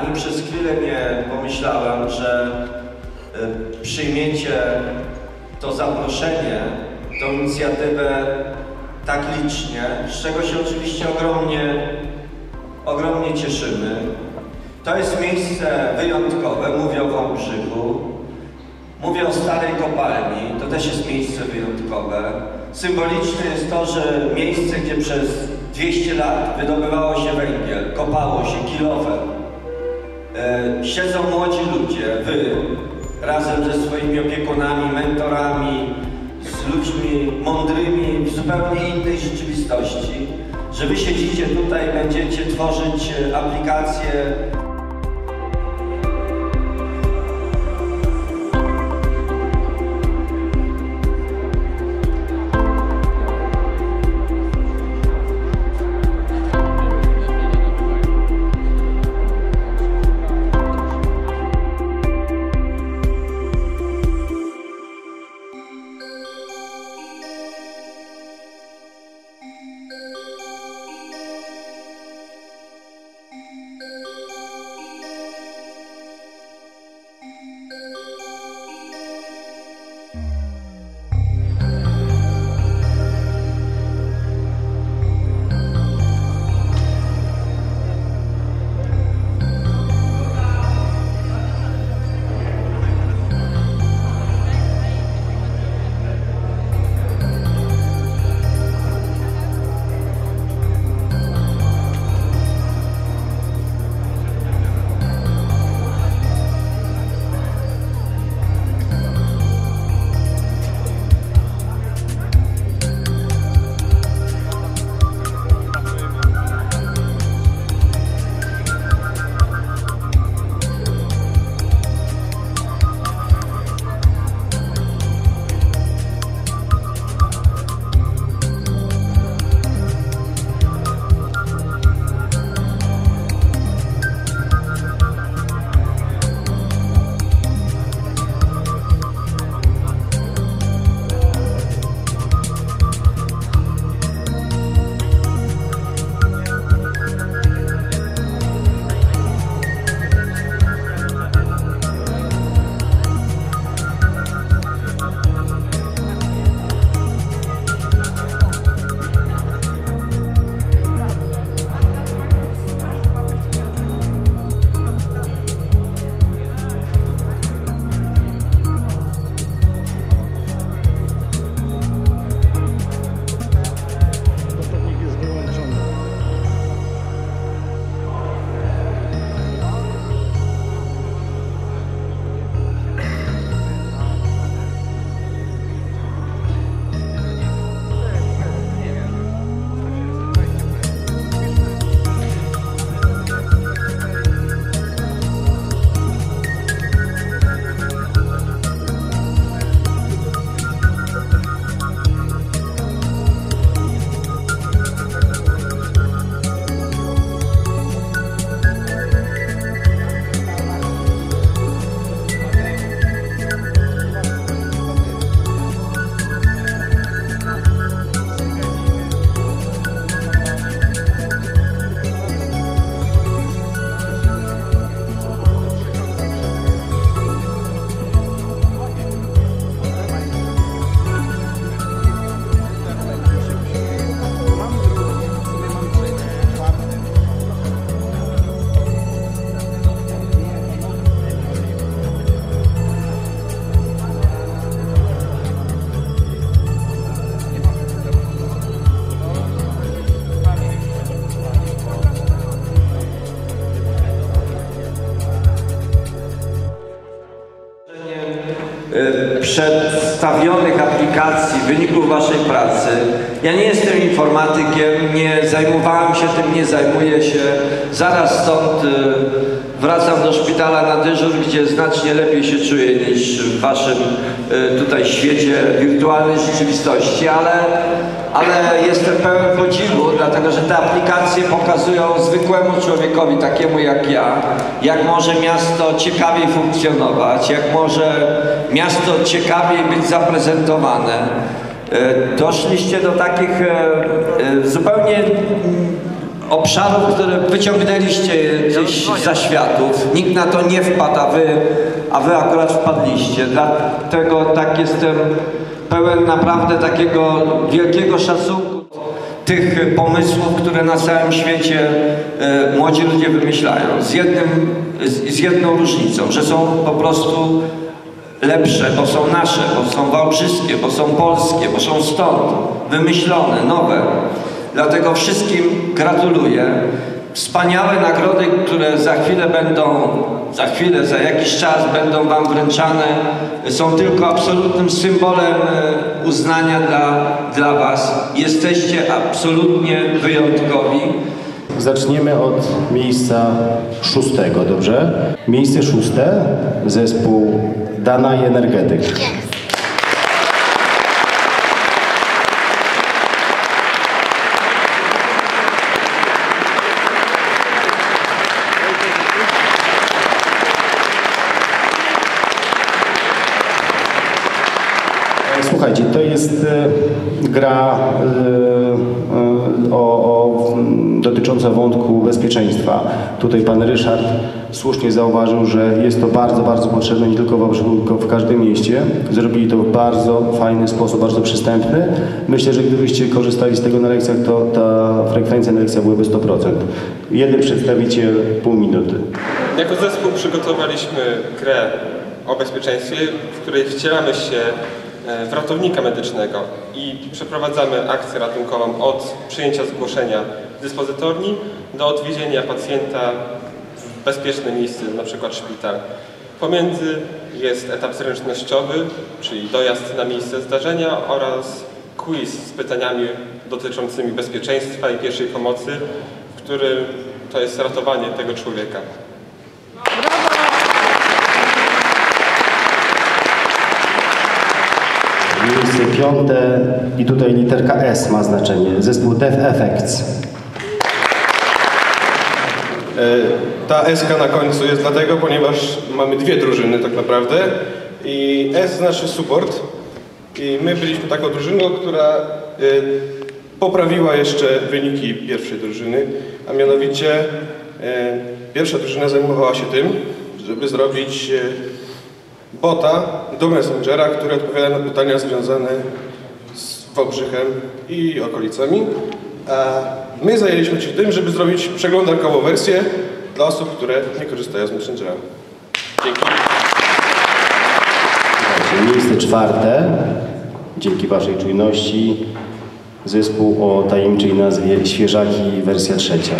ani przez chwilę nie pomyślałem, że e, przyjmiecie to zaproszenie, tą inicjatywę tak licznie, z czego się oczywiście ogromnie, ogromnie cieszymy. To jest miejsce wyjątkowe, mówię o Wałbrzychu. Mówię o starej kopalni, to też jest miejsce wyjątkowe. Symboliczne jest to, że miejsce, gdzie przez 200 lat wydobywało się węgiel, kopało się kilowe. E, siedzą młodzi ludzie, wy, razem ze swoimi opiekunami, mentorami, z ludźmi mądrymi w zupełnie innej rzeczywistości, że wy siedzicie tutaj, będziecie tworzyć e, aplikacje przedstawionych aplikacji, wyników Waszej pracy. Ja nie jestem informatykiem, nie zajmowałem się tym, nie zajmuję się. Zaraz stąd e, wracam do szpitala na dyżur, gdzie znacznie lepiej się czuję niż w Waszym e, tutaj świecie wirtualnej rzeczywistości, ale, ale jestem pełen podziwu, dlatego że te aplikacje pokazują zwykłemu człowiekowi, takiemu jak ja, jak może miasto ciekawiej funkcjonować, jak może miasto ciekawiej być zaprezentowane. E, Doszliście do takich e, zupełnie obszarów, które wyciągnęliście gdzieś za światów. Nikt na to nie wpadł, a wy, a wy akurat wpadliście. Dlatego tak jestem pełen naprawdę takiego wielkiego szacunku tych pomysłów, które na całym świecie e, młodzi ludzie wymyślają. Z, jednym, z, z jedną różnicą, że są po prostu lepsze, bo są nasze, bo są wałbrzyskie, bo są polskie, bo są stąd, wymyślone, nowe. Dlatego wszystkim gratuluję. Wspaniałe nagrody, które za chwilę będą, za chwilę, za jakiś czas będą Wam wręczane, są tylko absolutnym symbolem e, uznania dla, dla Was. Jesteście absolutnie wyjątkowi. Zaczniemy od miejsca szóstego, dobrze? Miejsce szóste, zespół Dana i Energetyk. E, Słuchajcie, to jest e, gra e, e, o, o, m, dotycząca wątku bezpieczeństwa. Tutaj pan Ryszard słusznie zauważył, że jest to bardzo, bardzo potrzebne nie tylko w Wałbrzychu, tylko w każdym mieście. Zrobili to w bardzo fajny sposób, bardzo przystępny. Myślę, że gdybyście korzystali z tego na lekcjach, to ta frekwencja na lekcjach byłaby 100%. Jeden przedstawiciel, pół minuty. Jako zespół przygotowaliśmy grę o bezpieczeństwie, w której wcielamy się e, w ratownika medycznego i przeprowadzamy akcję ratunkową od przyjęcia zgłoszenia dyspozytorni do odwiezienia pacjenta w bezpieczne miejsce, przykład szpital. Pomiędzy jest etap zręcznościowy, czyli dojazd na miejsce zdarzenia oraz quiz z pytaniami dotyczącymi bezpieczeństwa i pierwszej pomocy, w którym to jest ratowanie tego człowieka. Miejsce piąte i tutaj literka S ma znaczenie. Zespół Dev Effects. E, Ta SK na końcu jest dlatego, ponieważ mamy dwie drużyny tak naprawdę i S znaczy support i my byliśmy taką drużyną, która e, poprawiła jeszcze wyniki pierwszej drużyny, a mianowicie e, pierwsza drużyna zajmowała się tym, żeby zrobić bota do Messengera, który odpowiada na pytania związane z Wałbrzychem i okolicami. A my zajęliśmy się tym, żeby zrobić przeglądarkową wersję dla osób, które nie korzystają z Messengera. Dzięki. Miejsce czwarte, dzięki Waszej czujności, zespół o tajemniczej nazwie Świeżaki, wersja trzecia.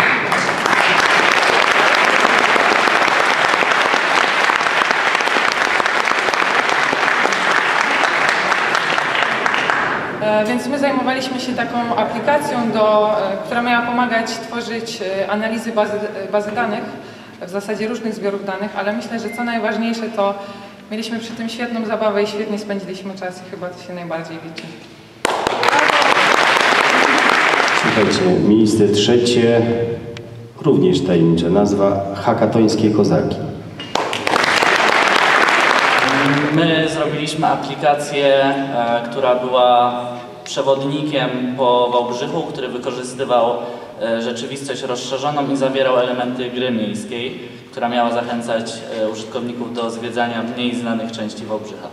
E, Więc my zajmowaliśmy się taką aplikacją, do, e, która miała pomagać tworzyć e, analizy bazy, bazy danych, w zasadzie różnych zbiorów danych, ale myślę, że co najważniejsze to mieliśmy przy tym świetną zabawę i świetnie spędziliśmy czas i chyba to się najbardziej liczy. Słuchajcie, miejsce trzecie, również tajemnicza nazwa, Hakatońskie Kozaki. My zrobiliśmy aplikację, e, która była przewodnikiem po Wałbrzychu, który wykorzystywał e, rzeczywistość rozszerzoną i zawierał elementy gry miejskiej, która miała zachęcać e, użytkowników do zwiedzania mniej znanych części Wałbrzycha.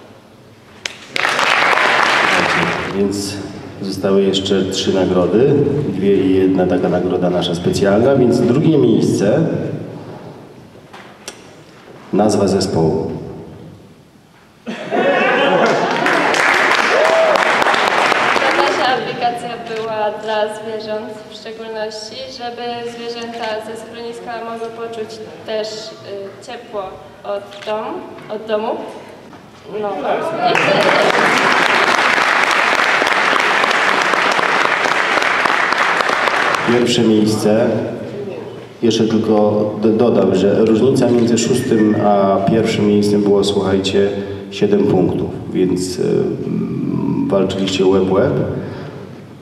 Więc zostały jeszcze trzy nagrody, dwie i jedna taka nagroda nasza specjalna, więc drugie miejsce, nazwa zespołu. Ta nasza aplikacja była dla zwierząt w szczególności, żeby zwierzęta ze schroniska mogły poczuć też y, ciepło od, dom, od domu. No. Pierwsze miejsce, jeszcze tylko do- dodam, że różnica między szóstym a pierwszym miejscem było, słuchajcie, 7 punktów, więc y, mm, walczyliście łeb łeb.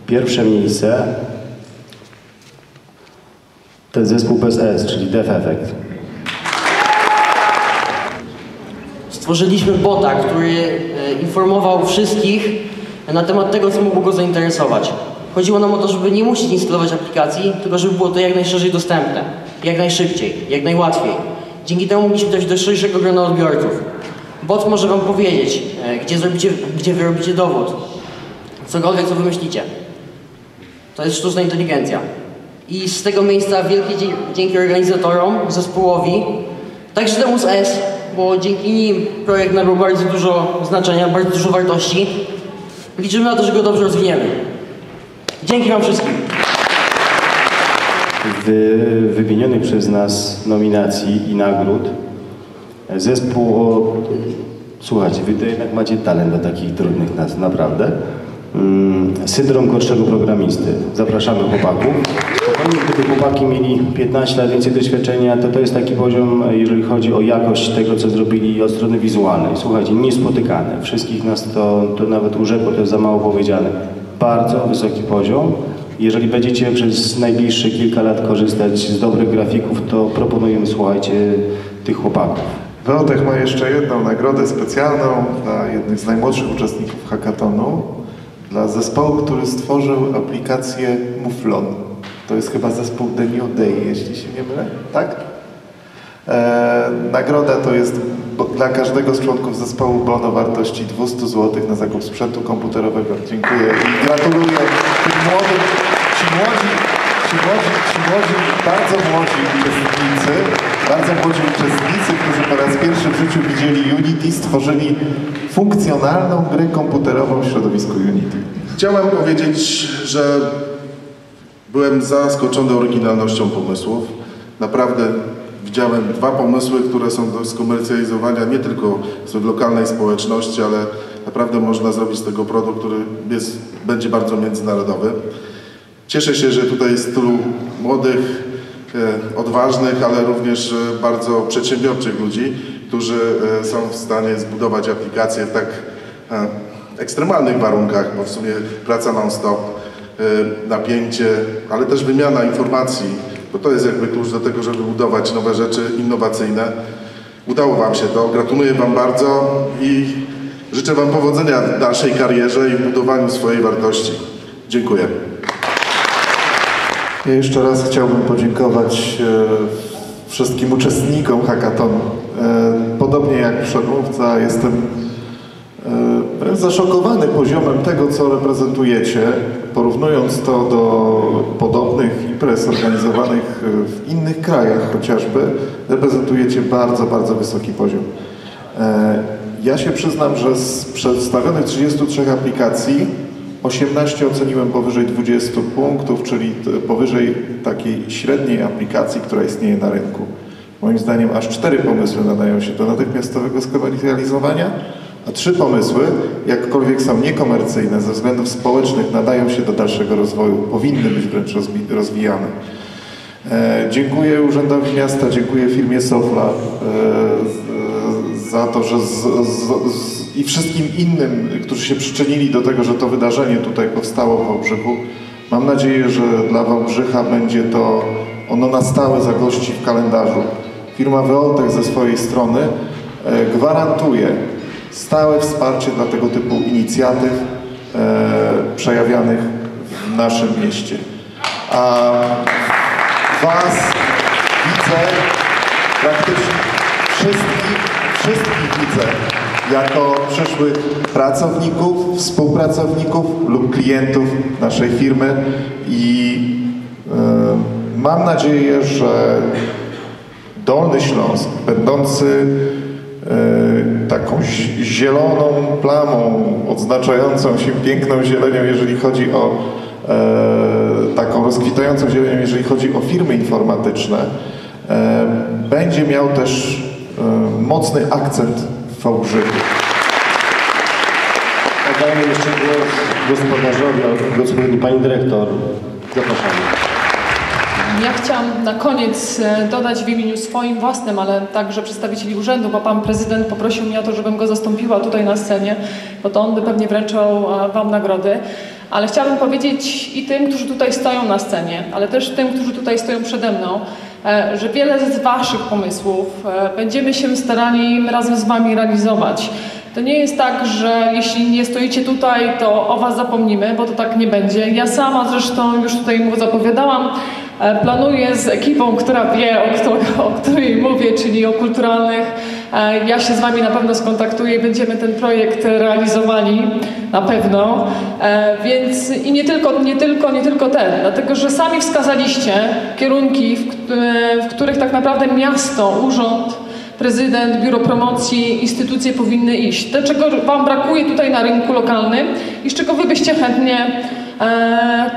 Pierwsze miejsce ten zespół bez S, czyli Def Effect. Stworzyliśmy bota, który e, informował wszystkich na temat tego, co mogło go zainteresować. Chodziło nam o to, żeby nie musieć instalować aplikacji, tylko żeby było to jak najszerzej dostępne, jak najszybciej, jak najłatwiej. Dzięki temu mogliśmy dojść do szerszego grona odbiorców. Bot może Wam powiedzieć, e, gdzie, zrobicie, gdzie Wy robicie dowód, cokolwiek, co wymyślicie. To jest sztuczna inteligencja. I z tego miejsca wielkie dzięki organizatorom, zespołowi, także temu z S, bo dzięki nim projekt nabrał bardzo dużo znaczenia, bardzo dużo wartości. Liczymy na to, że go dobrze rozwiniemy. Dzięki Wam wszystkim. w wymienionych przez nas nominacji i nagród zespół o... Słuchajcie, wy to jednak macie talent do takich trudnych nazw, naprawdę. Mm, Syndrom gorszego programisty. Zapraszamy chłopaków. Gdyby chłopaki mieli 15 lat więcej doświadczenia, to to jest taki poziom, jeżeli chodzi o jakość tego, co zrobili od strony wizualnej. Słuchajcie, niespotykane. Wszystkich nas to, to nawet urzekło, to jest za mało powiedziane. Bardzo wysoki poziom. Jeżeli będziecie przez najbliższe kilka lat korzystać z dobrych grafików, to proponujemy, słuchajcie, tych chłopaków. Wojtek ma jeszcze jedną nagrodę specjalną dla jednych z najmłodszych uczestników hackathonu, dla zespołu, który stworzył aplikację Muflon. To jest chyba zespół The New Day, jeśli się nie mylę, tak? E, nagroda to jest dla każdego z członków zespołu bon o wartości 200 zł na zakup sprzętu komputerowego. Dziękuję i gratuluję tym młodym, ci młodzi, ci młodzi, ci młodzi, bardzo młodzi uczestnicy, bardzo młodzi uczestnicy, którzy po raz pierwszy w życiu widzieli Unity, stworzyli funkcjonalną grę komputerową w środowisku Unity. Chciałem powiedzieć, że byłem zaskoczony oryginalnością pomysłów. Naprawdę widziałem dwa pomysły, które są do skomercjalizowania nie tylko w lokalnej społeczności, ale naprawdę można zrobić z tego produkt, który jest, będzie bardzo międzynarodowy. Cieszę się, że tutaj jest tylu młodych, odważnych, ale również e, bardzo przedsiębiorczych ludzi, którzy e, są w stanie zbudować aplikacje w tak e, ekstremalnych warunkach, bo w sumie praca non-stop, e, napięcie, ale też wymiana informacji, bo to jest jakby klucz do tego, żeby budować nowe rzeczy innowacyjne. Udało Wam się to, gratuluję Wam bardzo i życzę Wam powodzenia w dalszej karierze i w budowaniu swojej wartości. Dziękuję. Ja jeszcze raz chciałbym podziękować e, wszystkim uczestnikom hackathonu. E, podobnie jak przedmówca, jestem e, wręcz zaszokowany poziomem tego, co reprezentujecie, porównując to do podobnych imprez organizowanych w innych krajach chociażby, reprezentujecie bardzo, bardzo wysoki poziom. Ja się przyznam, że z przedstawionych 33 aplikacji 18 oceniłem powyżej 20 punktów, czyli powyżej takiej średniej aplikacji, która istnieje na rynku. Moim zdaniem aż cztery pomysły nadają się do natychmiastowego skomercjalizowania, a trzy pomysły, jakkolwiek są niekomercyjne ze względów społecznych, nadają się do dalszego rozwoju, powinny być wręcz rozwi- rozwijane. E, Dziękuję Urzędowi Miasta, dziękuję firmie Sofla e, za to, że z, z, z, i wszystkim innym, którzy się przyczynili do tego, że to wydarzenie tutaj powstało w Wałbrzychu. Mam nadzieję, że dla Wałbrzycha będzie to ono na stałe zagości w kalendarzu. Firma Weoltech ze swojej strony e, gwarantuje stałe wsparcie dla tego typu inicjatyw e, przejawianych w naszym mieście. A Was widzę praktycznie wszystkich, wszystkich widzę jako przyszłych pracowników, współpracowników lub klientów naszej firmy i e, mam nadzieję, że Dolny Śląsk, będący e, taką zi- zieloną plamą odznaczającą się piękną zielenią, jeżeli chodzi o e, taką rozkwitającą zielenią, jeżeli chodzi o firmy informatyczne, będzie miał też mocny akcent w Wałbrzychu. Oddajemy jeszcze głos gospodarzowi, gospodarzowi pani dyrektor. Zapraszamy. Ja chciałam na koniec e, dodać w imieniu swoim własnym, ale także przedstawicieli urzędu, bo pan prezydent poprosił mnie o to, żebym go zastąpiła tutaj na scenie, bo to on by pewnie wręczał e, wam nagrody. Ale chciałabym powiedzieć i tym, którzy tutaj stoją na scenie, ale też tym, którzy tutaj stoją przede mną, e, że wiele z waszych pomysłów e, będziemy się starali razem z wami realizować. To nie jest tak, że jeśli nie stoicie tutaj, to o Was zapomnimy, bo to tak nie będzie. Ja sama zresztą już tutaj mu zapowiadałam, e, planuję z ekipą, która wie, o, kto, o której mówię, czyli o kulturalnych. e, Ja się z Wami na pewno skontaktuję i będziemy ten projekt realizowali na pewno. E, Więc i nie tylko, nie tylko, nie tylko ten, dlatego że sami wskazaliście kierunki, w, e, których tak naprawdę miasto, urząd, prezydent, biuro promocji, instytucje powinny iść. To, czego Wam brakuje tutaj na rynku lokalnym i z czego Wy byście chętnie e,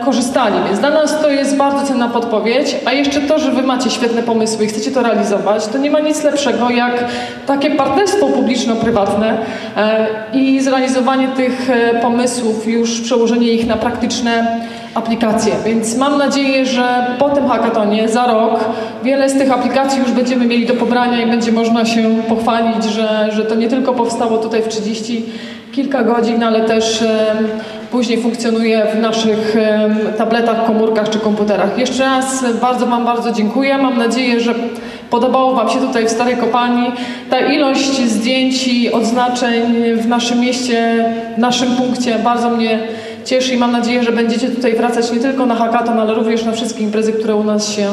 korzystali. Więc dla nas to jest bardzo cenna podpowiedź, a jeszcze to, że Wy macie świetne pomysły i chcecie to realizować, to nie ma nic lepszego jak takie partnerstwo publiczno-prywatne e, i zrealizowanie tych e, pomysłów, już przełożenie ich na praktyczne aplikacje. Więc mam nadzieję, że po tym hackatonie za rok wiele z tych aplikacji już będziemy mieli do pobrania i będzie można się pochwalić, że, że to nie tylko powstało tutaj w 30 kilka godzin, ale też później funkcjonuje w naszych tabletach, komórkach czy komputerach. Jeszcze raz bardzo Wam bardzo dziękuję. Mam nadzieję, że podobało Wam się tutaj w Starej Kopalni. Ta ilość zdjęć i odznaczeń w naszym mieście, w naszym punkcie bardzo mnie cieszy i mam nadzieję, że będziecie tutaj wracać nie tylko na hackathon, ale również na wszystkie imprezy, które u nas się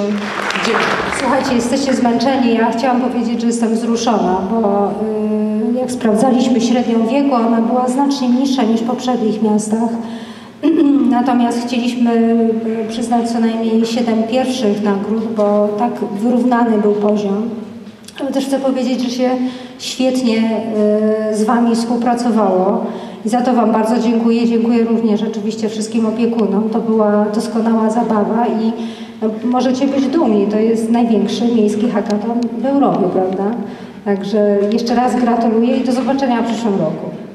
dzieją. Słuchajcie, jesteście zmęczeni. Ja chciałam powiedzieć, że jestem wzruszona, bo y, jak sprawdzaliśmy średnią wieku, ona była znacznie niższa niż w poprzednich miastach. Natomiast chcieliśmy y, przyznać co najmniej 7 pierwszych nagród, bo tak wyrównany był poziom. Ale też chcę powiedzieć, że się świetnie y, z Wami współpracowało i za to Wam bardzo dziękuję. Dziękuję również oczywiście wszystkim opiekunom. To była doskonała zabawa i no, możecie być dumni. To jest największy miejski hackathon w Europie, prawda? Także jeszcze raz gratuluję i do zobaczenia w przyszłym roku.